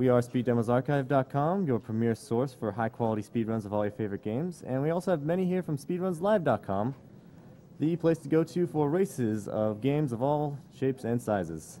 We are SpeedDemosArchive.com, your premier source for high quality speedruns of all your favorite games. And we also have many here from SpeedRunsLive.com, the place to go to for races of games of all shapes and sizes.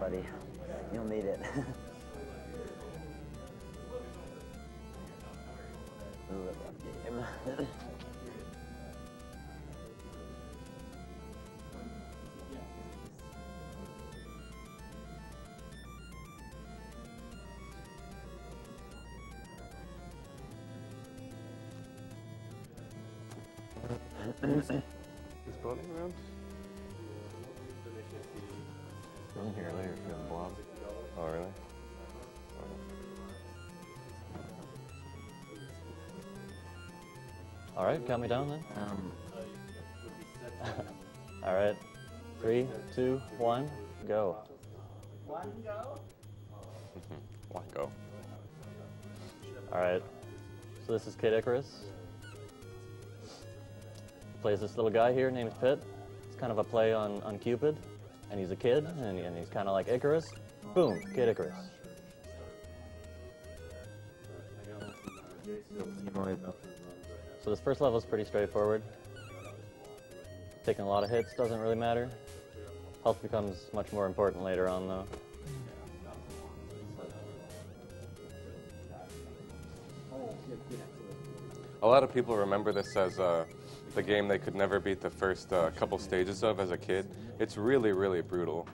buddy. You'll need it. Live that game. Is Bonnie around? I'm here later for the blob. Oh, really? All right, count me down then. Um, All right, three, two, one, go. One go. One go. All right, so this is Kid Icarus. Plays this little guy here named Pit. It's kind of a play on, on Cupid, and he's a kid, and, and he's kind of like Icarus. Boom, Kid Icarus. So this first level is pretty straightforward. Taking a lot of hits doesn't really matter. Health becomes much more important later on, though. A lot of people remember this as uh, the game they could never beat the first uh, couple stages of as a kid. It's really, really brutal,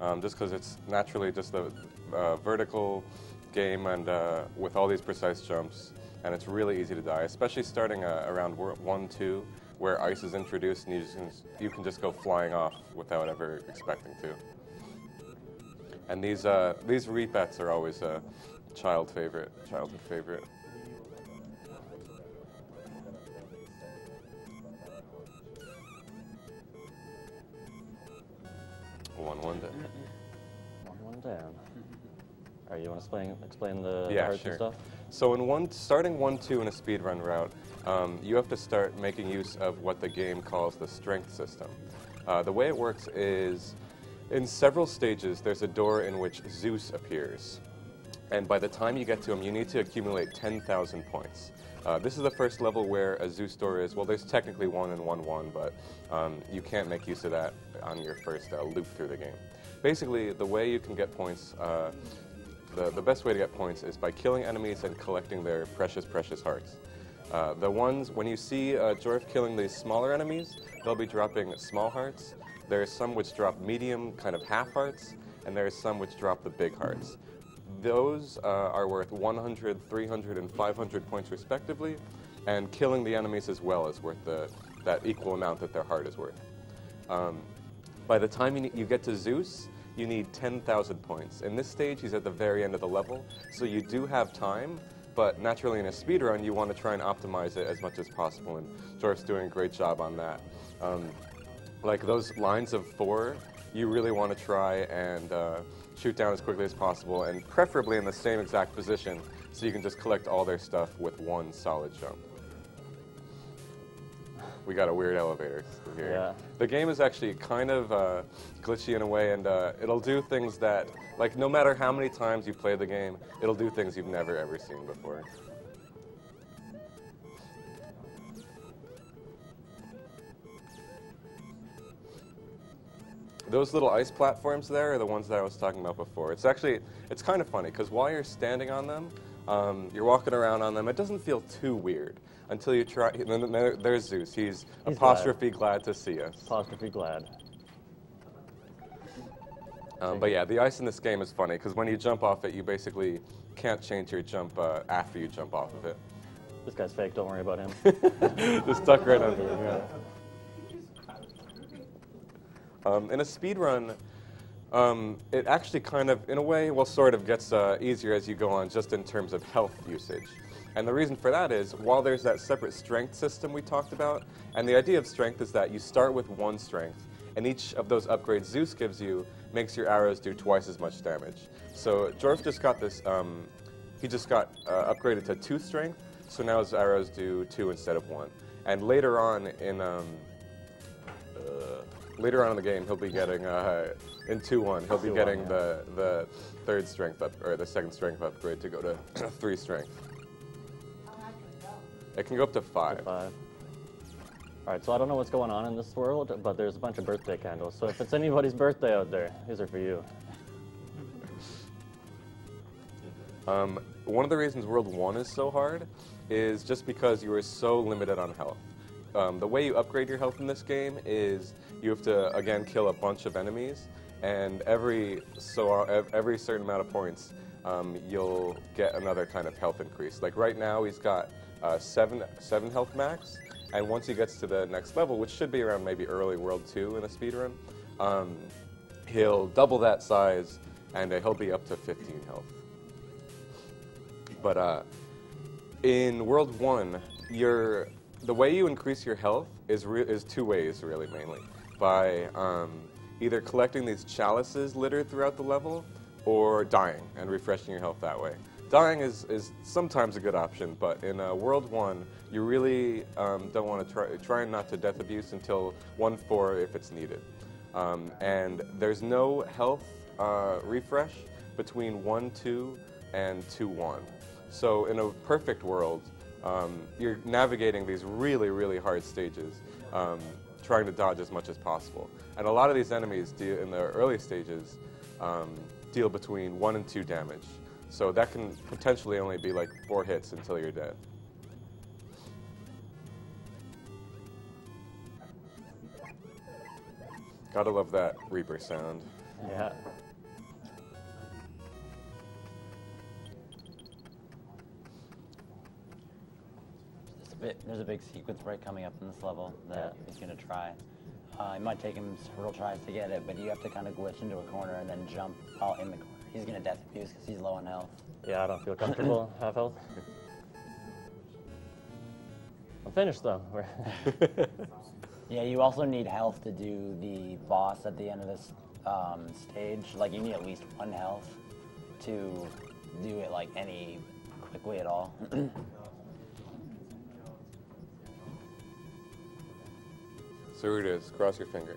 um, just because it's naturally just a uh, vertical game and uh, with all these precise jumps, and it's really easy to die, especially starting uh, around wor- one, two, where ice is introduced and you, can- you can just go flying off without ever expecting to. And these uh, these Reapettes are always a child favorite, childhood favorite. One one day. One, one down. All right, you want to explain, explain the, the Yeah, sure. stuff? So in one, starting one two in a speedrun route, um, you have to start making use of what the game calls the strength system. Uh, the way it works is, in several stages, there's a door in which Zeus appears, and by the time you get to him, you need to accumulate 10,000 points. Uh, this is the first level where a Zeus door is. Well, there's technically one and one one, but um, you can't make use of that on your first uh, loop through the game. Basically, the way you can get points. Uh, the, the best way to get points is by killing enemies and collecting their precious, precious hearts. Uh, the ones, when you see uh, Jorf killing these smaller enemies, they'll be dropping small hearts. There are some which drop medium, kind of half hearts, and there are some which drop the big hearts. Those uh, are worth 100, 300, and 500 points respectively, and killing the enemies as well is worth the, that equal amount that their heart is worth. Um, by the time you, you get to Zeus, you need 10,000 points. In this stage, he's at the very end of the level, so you do have time, But naturally, in a speed run, you want to try and optimize it as much as possible, and Jorf's doing a great job on that. Um, like those lines of four, you really want to try and uh, shoot down as quickly as possible, and preferably in the same exact position, so you can just collect all their stuff with one solid jump. We got a weird elevator here. Yeah. The game is actually kind of uh, glitchy in a way, and uh, it'll do things that, like, no matter how many times you play the game, it'll do things you've never ever seen before. Those little ice platforms there are the ones that I was talking about before. It's actually, it's kind of funny because while you're standing on them, um, you're walking around on them. It doesn't feel too weird until you try. there- There's Zeus. He's, He's apostrophe glad. to see us. Apostrophe glad. Um, but yeah, the ice in this game is funny because when you jump off it, you basically can't change your jump uh, after you jump off of it. This guy's fake. Don't worry about him. Just stuck right under him. Yeah. Um, in a speed run, um, it actually kind of, in a way, well, sort of gets uh, easier as you go on, just in terms of health usage. And the reason for that is, while there's that separate strength system we talked about, and the idea of strength is that you start with one strength, and each of those upgrades Zeus gives you makes your arrows do twice as much damage. So Jorf just got this, um, he just got uh, upgraded to two strength, so now his arrows do two instead of one. And later on in, um, uh, later on in the game, he'll be getting, uh, in 2-1, he'll be 2-1, getting yeah. the, the third strength up, or the second strength upgrade to go to three strength. It can go up to five. Five. All right, so I don't know what's going on in this world, but there's a bunch of birthday candles. So if it's anybody's birthday out there, these are for you. Um, one of the reasons World 1 is so hard is just because you are so limited on health. Um, the way you upgrade your health in this game is you have to, again, kill a bunch of enemies, and every, so, every certain amount of points, um, you'll get another kind of health increase. Like right now, he's got uh, seven, seven health max, and once he gets to the next level, which should be around maybe early World 2 in a speedrun, um, he'll double that size, and uh, he'll be up to 15 health. But uh, in World One, your the way you increase your health is is two ways, really, mainly by um, either collecting these chalices littered throughout the level, or dying and refreshing your health that way. Dying is, is sometimes a good option, but in uh, World One, you really um, don't want to try try not to death abuse until one four if it's needed. Um, and there's no health uh, refresh between one two and two one. So in a perfect world, um, you're navigating these really, really hard stages, um, trying to dodge as much as possible. And a lot of these enemies deal, in the early stages um, deal between one and two damage. So that can potentially only be like four hits until you're dead. Gotta love that Reaper sound. Yeah. Bit, there's a big sequence right coming up in this level that he's going to try. Uh, it might take him several tries to get it, but you have to kind of glitch into a corner and then jump all in the corner. He's going to death abuse because he's low on health. Yeah, I don't feel comfortable. Half health. I'm finished though. Yeah, you also need health to do the boss at the end of this um, stage. Like, you need at least one health to do it, like, any quickly at all. So here it is. Cross your finger.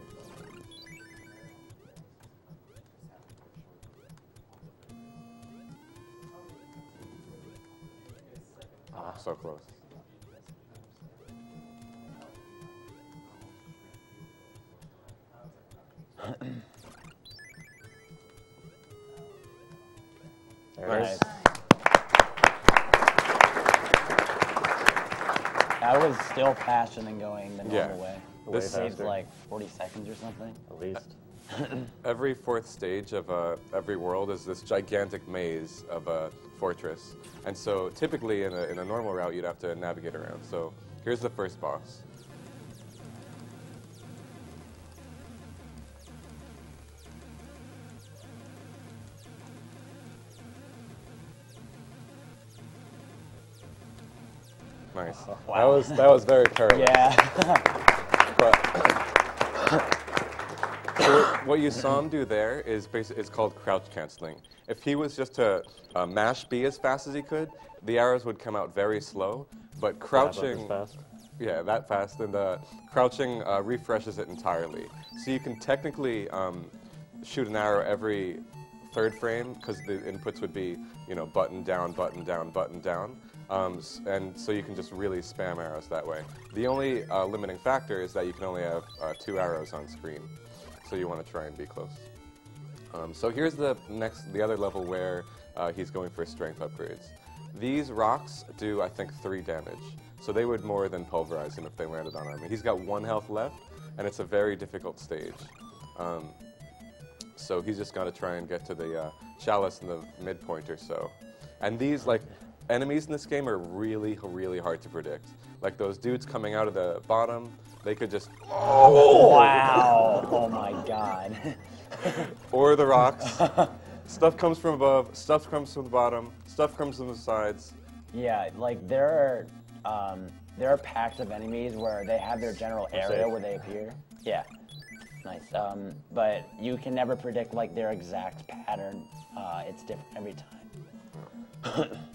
Ah, so close. there Nice. I was still faster than going the Yeah. normal way. Way This- Saved faster. like 40 seconds or something. At least. Every fourth stage of uh, every world is this gigantic maze of a fortress. And so typically in a, in a normal route, you'd have to navigate around. So here's the first boss. Nice. That Wow. was that was very perilous. Yeah. But so what- you saw him do there is basi- it's called crouch canceling. If he was just to uh, mash B as fast as he could, the arrows would come out very slow. But crouching, fast. yeah, that fast, and the crouching uh, refreshes it entirely. So you can technically um, shoot an arrow every third frame because the inputs would be, you know, button down, button down, button down. Um, and so you can just really spam arrows that way. The only uh, limiting factor is that you can only have uh, two arrows on screen. So you want to try and be close. Um, so here's the next, the other level where uh, he's going for strength upgrades. These rocks do, I think, three damage. So they would more than pulverize him if they landed on him. He's got one health left, and it's a very difficult stage. Um, so he's just got to try and get to the uh, chalice in the midpoint or so. And these, like, enemies in this game are really, really hard to predict. Like those dudes coming out of the bottom, they could just, Oh, wow. Oh my god. or the rocks. stuff comes from above, stuff comes from the bottom, stuff comes from the sides. Yeah, like there are um, there are packs of enemies where they have their general area where they appear. Yeah, nice. Um, but you can never predict like their exact pattern. Uh, it's different every time.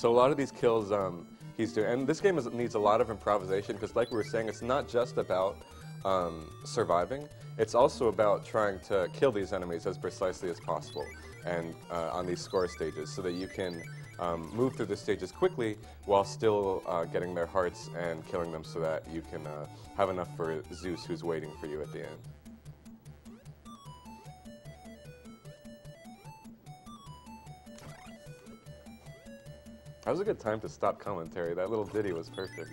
So a lot of these kills um, he's doing, and this game is, needs a lot of improvisation because, like we were saying, it's not just about um, surviving. It's also about trying to kill these enemies as precisely as possible, and uh, on these score stages, so that you can um, move through the stages quickly while still uh, getting their hearts and killing them, so that you can uh, have enough for Zeus, who's waiting for you at the end. That was a good time to stop commentary. That little ditty was perfect.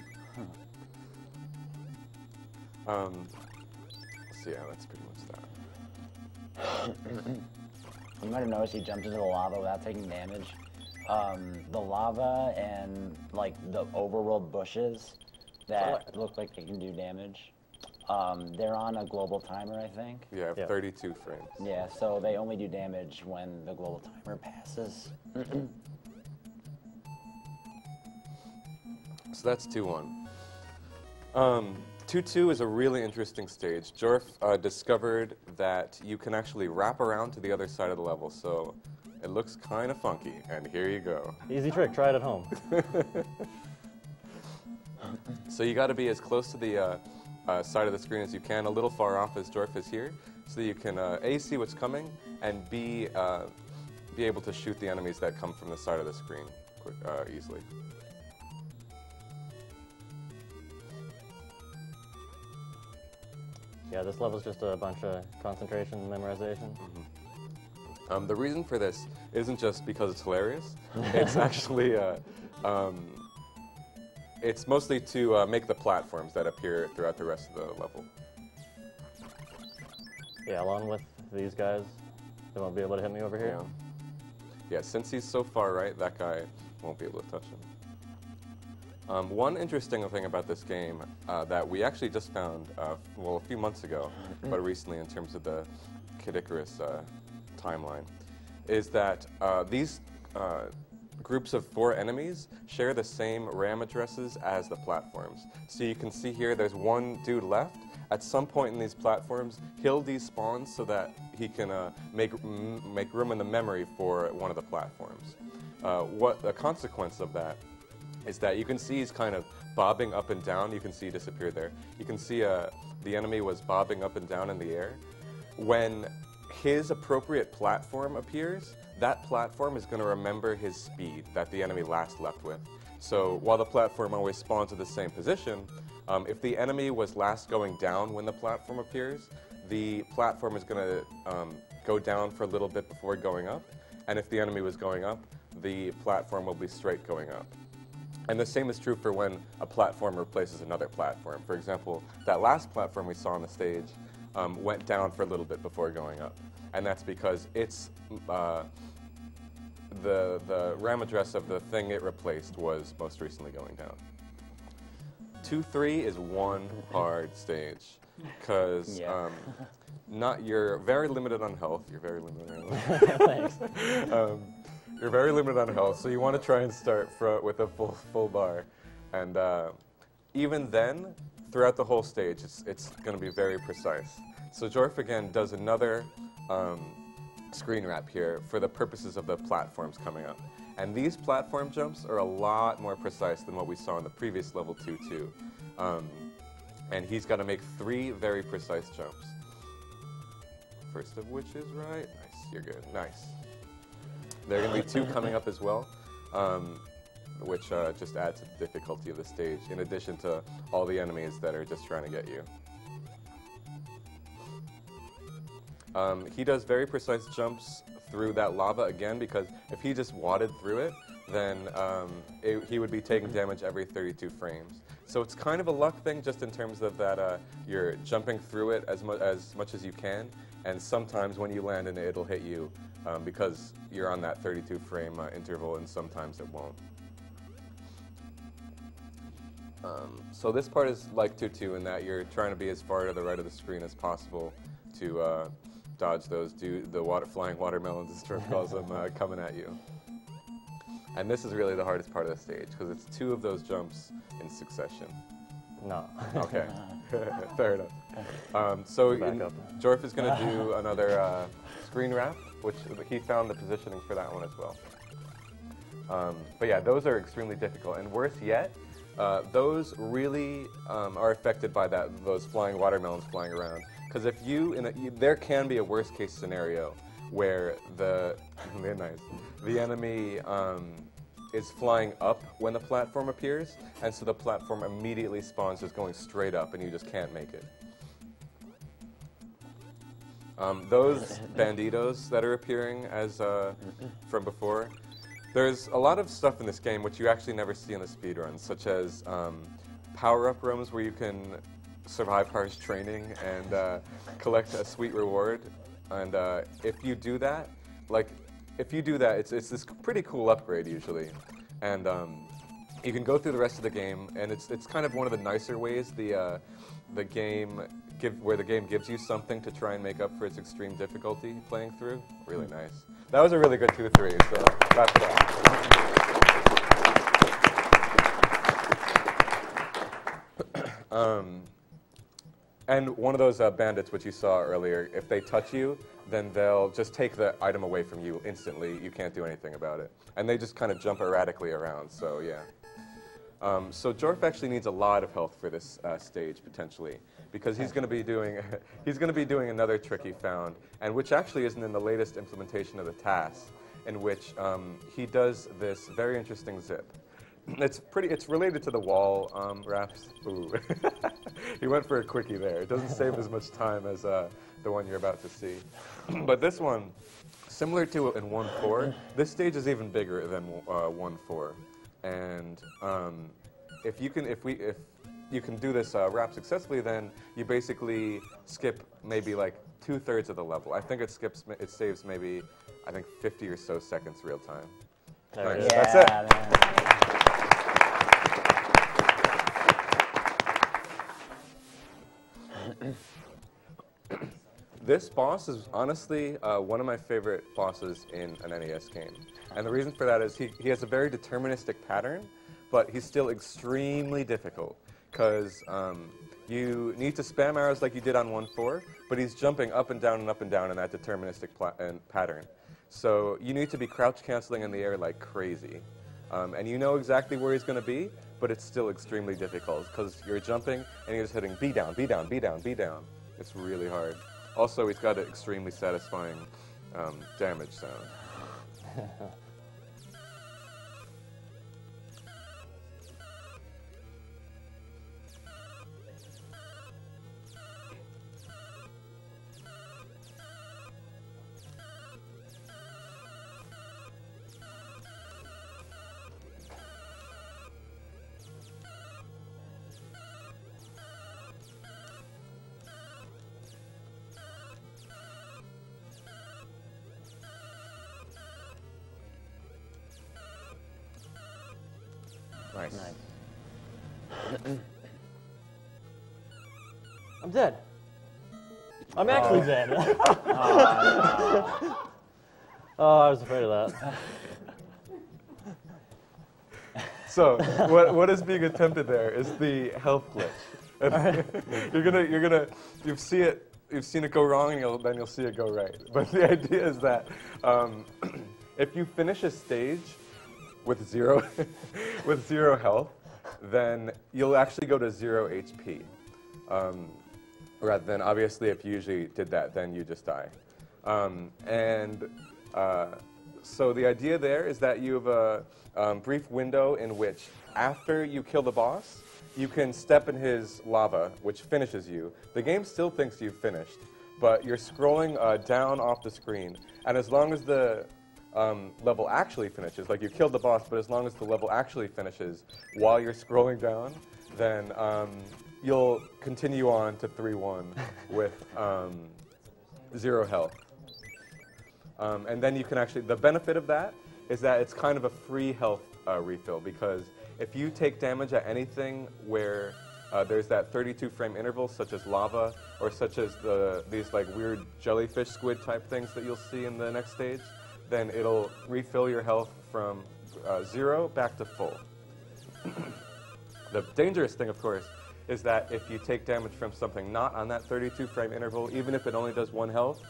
Um, so yeah, that's pretty much that. You might have noticed he jumped into the lava without taking damage. Um, the lava and like the overworld bushes that look like they can do damage. Um, they're on a global timer, I think. Yeah, I have Yeah. 32 frames. Yeah, so they only do damage when the global timer passes. So that's 2-1. Um, 2-2 is a really interesting stage. Jorf uh, discovered that you can actually wrap around to the other side of the level, so it looks kind of funky, and here you go. Easy trick. Try it at home. So you got to be as close to the uh, uh, side of the screen as you can, a little far off as Jorf is here, so that you can uh, A, see what's coming, and B, uh, be able to shoot the enemies that come from the side of the screen quick, uh, easily. Yeah, this level's just a bunch of concentration and memorization. Um, the reason for this isn't just because it's hilarious. it's actually, uh, um, it's mostly to uh, make the platforms that appear throughout the rest of the level. Yeah, along with these guys, they won't be able to hit me over here. Yeah. Yeah, since he's so far right, that guy won't be able to touch him. Um, one interesting thing about this game uh, that we actually just found, uh, well, a few months ago, but recently in terms of the Kid Icarus uh, timeline, is that uh, these uh, groups of four enemies share the same RAM addresses as the platforms. So you can see here there's one dude left. At some point in these platforms, he'll despawn so that he can uh, make, m- make room in the memory for one of the platforms. Uh, what the consequence of that is that you can see he's kind of bobbing up and down. You can see he disappeared there. You can see uh, the enemy was bobbing up and down in the air. When his appropriate platform appears, that platform is going to remember his speed that the enemy last left with. So while the platform always spawns at the same position, um, if the enemy was last going down when the platform appears, the platform is going to um, go down for a little bit before going up. And if the enemy was going up, the platform will be straight going up. And the same is true for when a platform replaces another platform. For example, that last platform we saw on the stage um, went down for a little bit before going up. And that's because it's uh, the, the RAM address of the thing it replaced was most recently going down. 2-3 is one hard stage because Yeah. um, not you're very limited on health. You're very limited on health. Thanks. um, you're very limited on health, so you want to try and start with a full full bar, and uh, even then, throughout the whole stage, it's it's going to be very precise. So Jorf again does another um, screen wrap here for the purposes of the platforms coming up, and these platform jumps are a lot more precise than what we saw in the previous level two too. Um, and he's got to make three very precise jumps. First of which is right. Nice, you're good. Nice. There are going to be two coming up as well, um, which uh, just add to the difficulty of the stage, in addition to all the enemies that are just trying to get you. Um, he does very precise jumps through that lava again because if he just wadded through it, then um, it, he would be taking damage every 32 frames. So it's kind of a luck thing just in terms of that uh, you're jumping through it as, mu- as much as you can, and sometimes when you land in it, it'll hit you um, because you're on that 32 frame uh, interval, and sometimes it won't. Um, so this part is like Tutu in that you're trying to be as far to the right of the screen as possible to uh, dodge those do the water flying watermelons, as Jorf calls them, uh, coming at you. And this is really the hardest part of the stage because it's two of those jumps in succession. No. Okay, fair enough. Um, so in- Jorf is going to do another uh, screen wrap, which he found the positioning for that one as well. Um, but yeah, those are extremely difficult, and worse yet, uh, those really um, are affected by that those flying watermelons flying around. Because if you, in a, you, there can be a worst case scenario where the nice, the enemy um, is flying up when the platform appears, and so the platform immediately spawns just going straight up, and you just can't make it. Um, those banditos that are appearing as uh, from before, there's a lot of stuff in this game which you actually never see in the speedruns, such as um, power-up rooms where you can survive harsh training and uh, collect a sweet reward. And uh, if you do that, like if you do that, it's it's this pretty cool upgrade usually, and um, you can go through the rest of the game, and it's it's kind of one of the nicer ways the uh, the game give where the game gives you something to try and make up for its extreme difficulty playing through. Really nice. That was a really good two three. So that's that. um, and one of those uh, bandits, which you saw earlier, if they touch you, then they'll just take the item away from you instantly. You can't do anything about it. And they just kind of jump erratically around, so yeah. Um, so Jorf actually needs a lot of health for this uh, stage potentially, because he's going to be doing he's going to be doing another trick he found, and which actually isn't in the latest implementation of the TAS, in which um, he does this very interesting zip. It's pretty. It's related to the wall um, wraps. Ooh, he went for a quickie there. It doesn't save as much time as uh, the one you're about to see, but this one, similar to in one four, this stage is even bigger than uh, one four, and um, if you can, if we, if you can do this uh, wrap successfully, then you basically skip maybe like two thirds of the level. I think it skips. It saves maybe, I think 50 or so seconds real time. Nice. is. That's it. man. This boss is honestly uh, one of my favorite bosses in an NES game. And the reason for that is he, he has a very deterministic pattern, but he's still extremely difficult. Because um, you need to spam arrows like you did on 1-4, but he's jumping up and down and up and down in that deterministic and pattern. So you need to be crouch canceling in the air like crazy. Um, and you know exactly where he's going to be, but it's still extremely difficult because you're jumping and you're just hitting B down, B down, B down, B down. It's really hard. Also, he's got an extremely satisfying um, damage sound. Nice. I'm dead. I'm actually dead. Oh, I was afraid of that. So what what is being attempted there is the health glitch. you're gonna you're gonna you see it you've seen it go wrong and you'll, then you'll see it go right. But the idea is that um, if you finish a stage with zero with zero health, then you'll actually go to zero HP. Um, rather than obviously if you usually did that, then you just die. Um, and uh, so the idea there is that you have a um, brief window in which, after you kill the boss, you can step in his lava, which finishes you. The game still thinks you've finished, but you're scrolling uh, down off the screen, and as long as the um, level actually finishes, like you killed the boss, but as long as the level actually finishes while you're scrolling down, then um, you'll continue on to 3-1 with um, zero health. Um, and then you can actually, the benefit of that is that it's kind of a free health uh, refill because if you take damage at anything where uh, there's that 32 frame interval, such as lava, or such as the these like weird jellyfish squid type things that you'll see in the next stage, then it'll refill your health from uh, zero back to full. the dangerous thing, of course, is that if you take damage from something not on that 32 frame interval, even if it only does one health,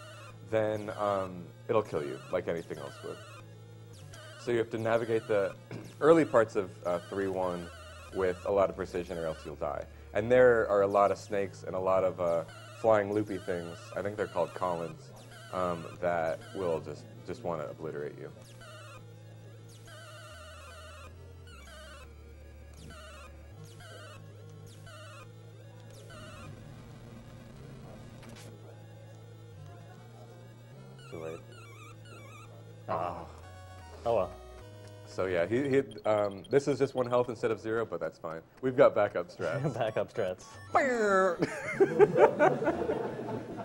then um, it'll kill you, like anything else would. So you have to navigate the early parts of uh, 3-1 with a lot of precision or else you'll die. And there are a lot of snakes and a lot of uh, flying loopy things, I think they're called Collins, um, that will just, just want to obliterate you. Too late. Ah. Oh well. So yeah, he, he um, this is just one health instead of zero, but that's fine. We've got backup strats. Backup strats.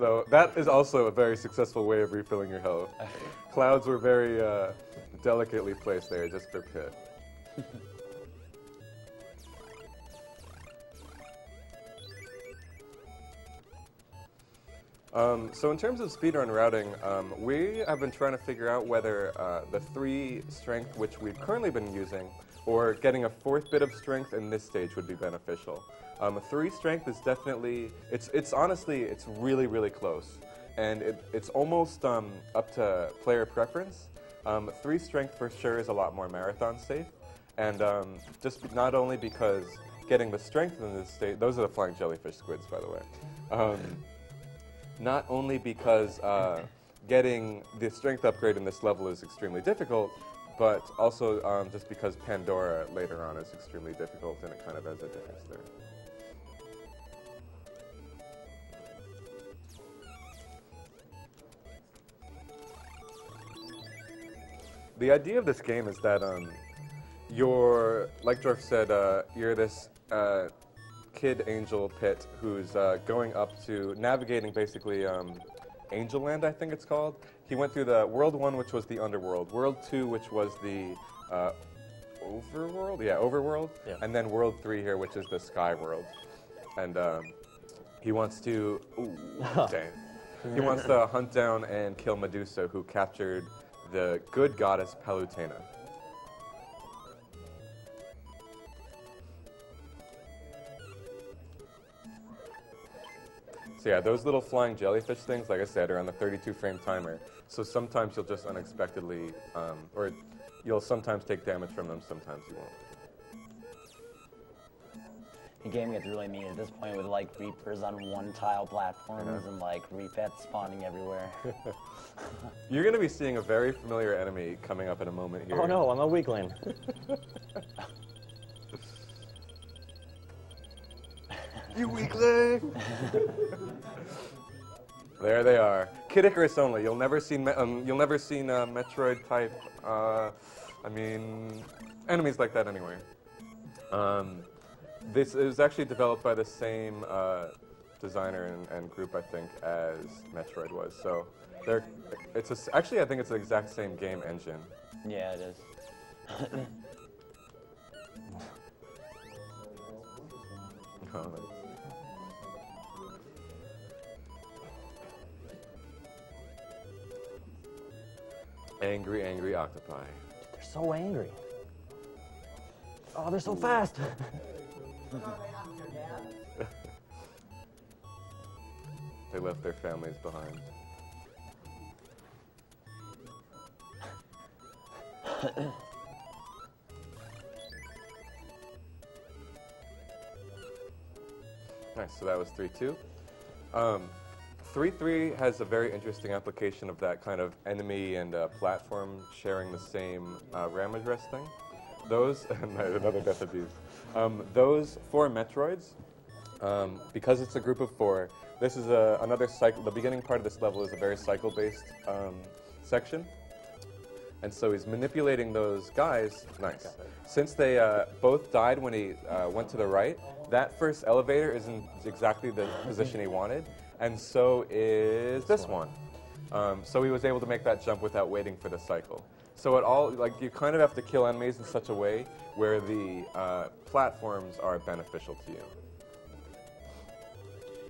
so that is also a very successful way of refilling your health. Clouds were very uh, delicately placed there, just for Pit. Um, so in terms of speedrun routing, um, we have been trying to figure out whether uh, the three strength which we've currently been using, or getting a fourth bit of strength in this stage would be beneficial. Um, three strength is definitely, it's, it's honestly, it's really, really close. And it, it's almost um, up to player preference. Um, three strength for sure is a lot more marathon safe. And um, just not only because getting the strength in this state, those are the flying jellyfish squids, by the way. Um, not only because uh, getting the strength upgrade in this level is extremely difficult, but also um, just because Pandora later on is extremely difficult and it kind of has a difference there. The idea of this game is that um, you're, like Jorf said, uh, you're this uh, kid angel pit who's uh, going up to navigating basically um, Angel Land, I think it's called. He went through the World 1, which was the underworld, World 2, which was the uh, overworld? Yeah, overworld. Yeah. And then World 3 here, which is the sky world. And um, he wants to. Ooh, dang. He wants to hunt down and kill Medusa, who captured the good goddess Palutena. So yeah, those little flying jellyfish things, like I said, are on the 32 frame timer. So sometimes you'll just unexpectedly, um, or you'll sometimes take damage from them, sometimes you won't. The game gets really mean at this point with like Reapers on one tile platforms and like Reapettes spawning everywhere. You're going to be seeing a very familiar enemy coming up in a moment here. Oh no, I'm a weakling. You weakling! there they are. Kid Icarus only. You'll never see. Me- um, you'll never seen uh, Metroid type. Uh, I mean, enemies like that anyway. Um, this is actually developed by the same uh, designer and, and group, I think, as Metroid was. So, they're. It's a actually, I think it's the exact same game engine. yeah, it is. Oh, nice. Angry, angry octopi. They're so angry. Oh, they're so fast. They left their families behind. nice, so that was 3 2. Um, 3 3 has a very interesting application of that kind of enemy and uh, platform sharing the same uh, RAM address thing. Those, another death abuse. Um, those four Metroids um, because it's a group of four, this is a, another cycle. The beginning part of this level is a very cycle-based um, section. And so he's manipulating those guys. Nice. Since they uh, both died when he uh, went to the right, that first elevator isn't exactly the position he wanted, and so is this one. Um, so he was able to make that jump without waiting for the cycle. So it all like you kind of have to kill enemies in such a way where the uh, platforms are beneficial to you.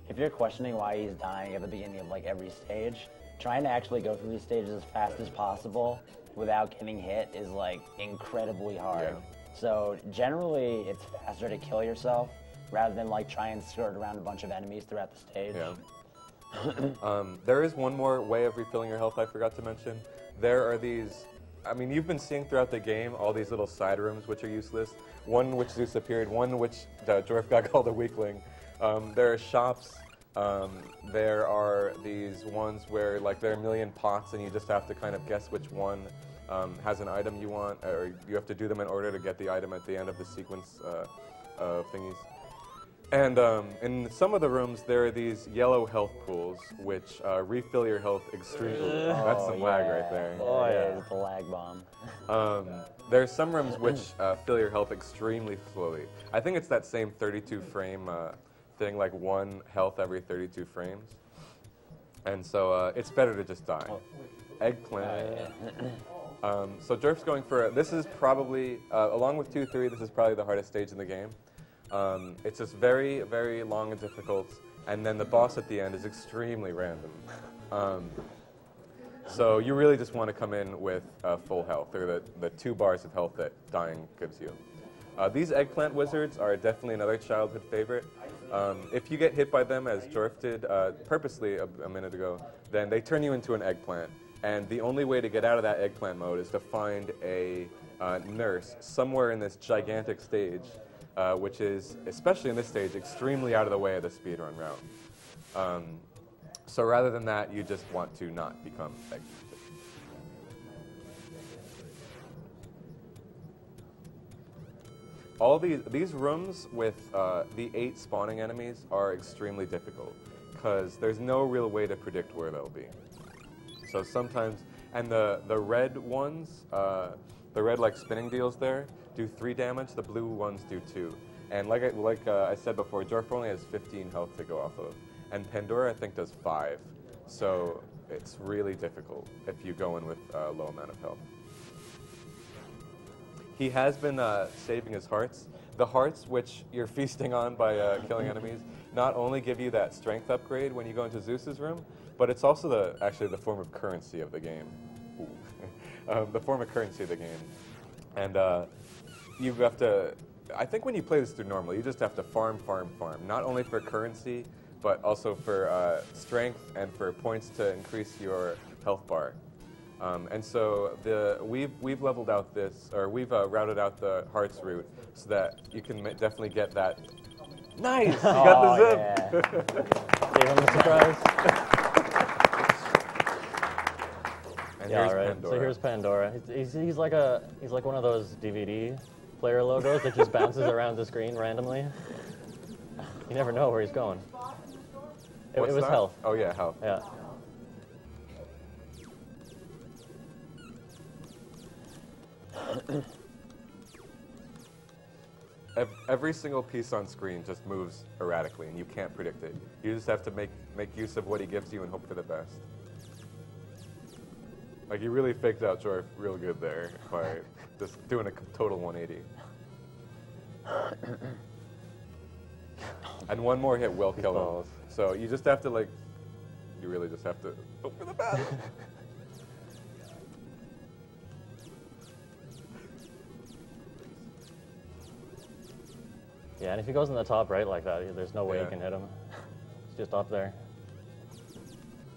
If you're questioning why he's dying at the beginning of like every stage, trying to actually go through these stages as fast as possible without getting hit is like incredibly hard. Yeah. So generally, it's faster to kill yourself rather than like try and skirt around a bunch of enemies throughout the stage. Yeah. um, there is one more way of refilling your health I forgot to mention. There are these, I mean, you've been seeing throughout the game all these little side rooms which are useless. One which Zeus appeared, one which uh, Jorf got called a weakling. Um, there are shops. Um, there are these ones where like there are a million pots and you just have to kind of guess which one um, has an item you want, or you have to do them in order to get the item at the end of the sequence uh, of thingies. And um, in some of the rooms, there are these yellow health pools, which uh, refill your health extremely. That's some lag right there. Oh yeah, it's the lag bomb. Um, there are some rooms which uh, fill your health extremely slowly. I think it's that same 32 frame uh, thing, like one health every 32 frames. And so uh, it's better to just die. Eggplant. Um, so Jorf's going for, this is probably, uh, along with 2-3, this is probably the hardest stage in the game. Um, it's just very, very long and difficult, and then the boss at the end is extremely random. Um, so you really just want to come in with uh, full health, or the, the two bars of health that dying gives you. Uh, these eggplant wizards are definitely another childhood favorite. Um, if you get hit by them, as Jorf did uh, purposely a, a minute ago, then they turn you into an eggplant. And the only way to get out of that eggplant mode is to find a uh, nurse somewhere in this gigantic stage, uh, which is, especially in this stage, extremely out of the way of the speedrun route. Um, so rather than that, you just want to not become. All these these rooms with uh, the eight spawning enemies are extremely difficult because there's no real way to predict where they'll be. So sometimes, and the the red ones, uh, the red like spinning deals there do three damage. The blue ones do two. And like I, like uh, I said before, Jorf only has 15 health to go off of, and Pandora I think does five. So it's really difficult if you go in with a low amount of health. He has been uh, saving his hearts. The hearts, which you're feasting on by uh, killing enemies, not only give you that strength upgrade when you go into Zeus's room, but it's also the actually the form of currency of the game. um, the form of currency of the game, and uh, you have to. I think when you play this through normal, you just have to farm, farm, farm. Not only for currency, but also for uh, strength and for points to increase your health bar. Um, and so the we've we've leveled out this, or we've uh, routed out the hearts route so that you can definitely get that. Nice, you got the zip. Gave him a surprise. And Yeah, here's all right. Pandora. So here's Pandora. He's, he's, he's like a he's like one of those DVD player logos that just bounces around the screen randomly. You never know where he's going. It, it was that? health. Oh yeah, health. Yeah. Every single piece on screen just moves erratically, and you can't predict it. You just have to make make use of what he gives you and hope for the best. Like you really faked out Jorf real good there just doing a total 180. and one more hit will kill balls. So you just have to like, you really just have to hope for the best. yeah, and if he goes in the top right like that, there's no way yeah. you can hit him. It's just up there.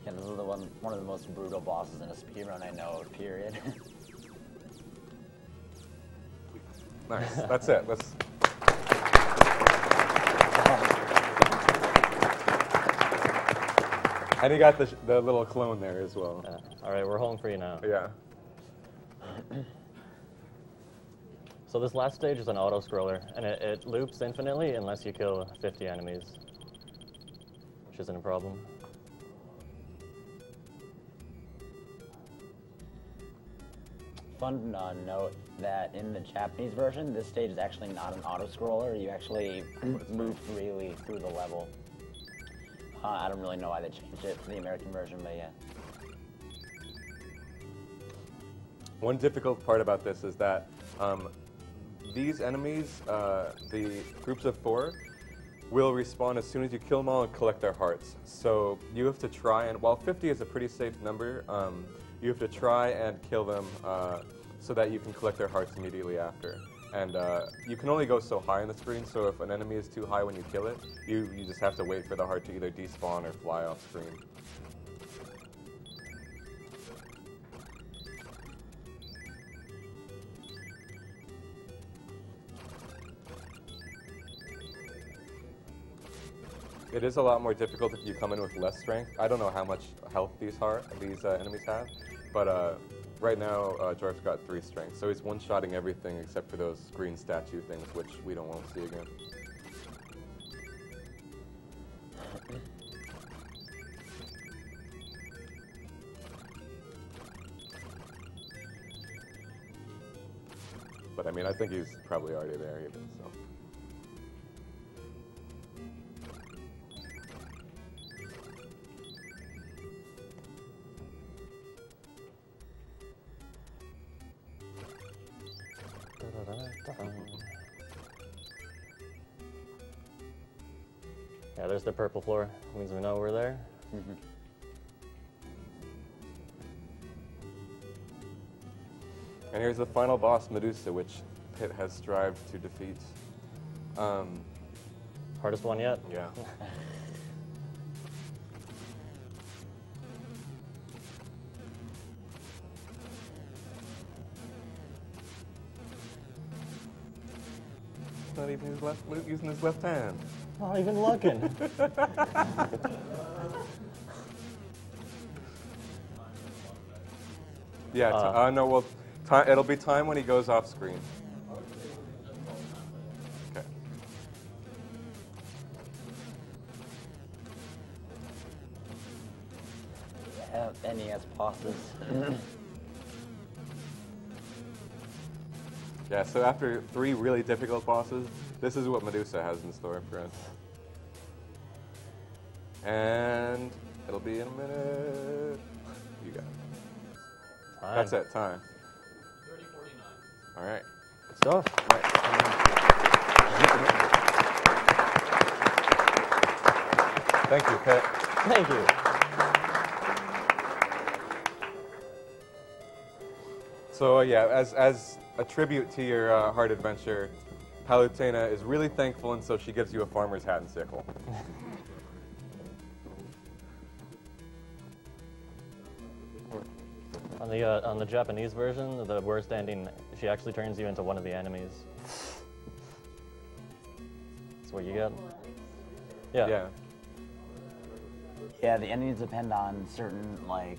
Yeah, this is the one, one of the most brutal bosses in a speedrun I know, period. Nice. That's it. Let's. And he got the, sh- the little clone there as well. Yeah. All right, we're home free now. Yeah. So this last stage is an auto scroller, and it, it loops infinitely unless you kill 50 enemies, which isn't a problem. Fun uh, note that in the Japanese version, this stage is actually not an auto scroller. You actually move freely through the level. Uh, I don't really know why they changed it for the American version, but yeah. One difficult part about this is that um, these enemies, uh, the groups of four, will respawn as soon as you kill them all and collect their hearts. So you have to try and, while 50 is a pretty safe number, um, you have to try and kill them uh, so that you can collect their hearts immediately after. And uh, you can only go so high on the screen, so if an enemy is too high when you kill it, you, you just have to wait for the heart to either despawn or fly off screen. It is a lot more difficult if you come in with less strength. I don't know how much health these heart, these uh, enemies have, but uh, right now uh, Jorf's got three strength, so he's one-shotting everything except for those green statue things, which we don't want to see again. But I mean, I think he's probably already there even, so. Yeah, there's the purple floor. Means we know we're there. And here's the final boss, Medusa, which Pit has strived to defeat. Um, Hardest one yet. yeah. Not even his left, using his left hand. Not even looking. Yeah, Uh. uh, no, well, ti it'll be time when he goes off screen. Okay. Uh, NES bosses. Yeah, so after three really difficult bosses, this is what Medusa has in store for us. And it'll be in a minute. You got it. Time. That's it, time. All right. Good stuff. Thank you, Pit. Thank you. So uh, yeah, as as a tribute to your uh, hard adventure, Palutena is really thankful, and so she gives you a farmer's hat and sickle. On the uh, on the Japanese version, the worst ending, she actually turns you into one of the enemies. That's what you get. Yeah. Yeah. Yeah, the enemies depend on certain like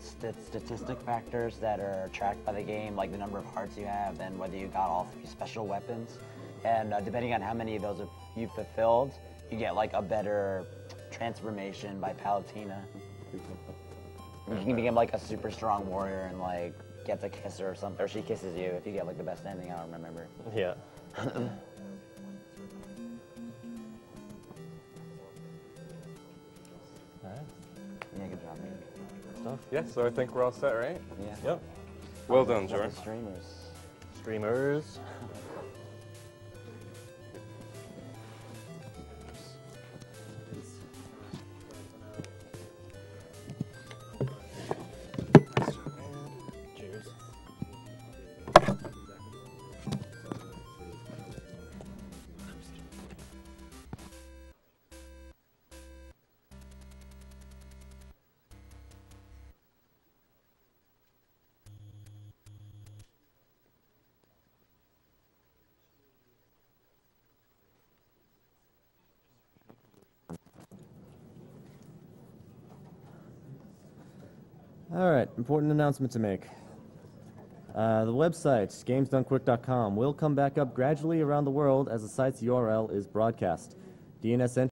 st- statistic factors that are tracked by the game, like the number of hearts you have and whether you got all three special weapons. And uh, depending on how many of those you've you fulfilled, you get like a better transformation by Palutena. You can become like a super strong warrior and like get to kiss her or something, or she kisses you if you get like the best ending. I don't remember. Yeah. Yeah, good job, man. Stuff. Yeah. So I think we're all set, right? Yeah. Yep. Well done, Jordan. streamers. Streamers. Important announcement to make. Uh, the website, gamesdonequick.com, will come back up gradually around the world as the site's URL is broadcast. DNS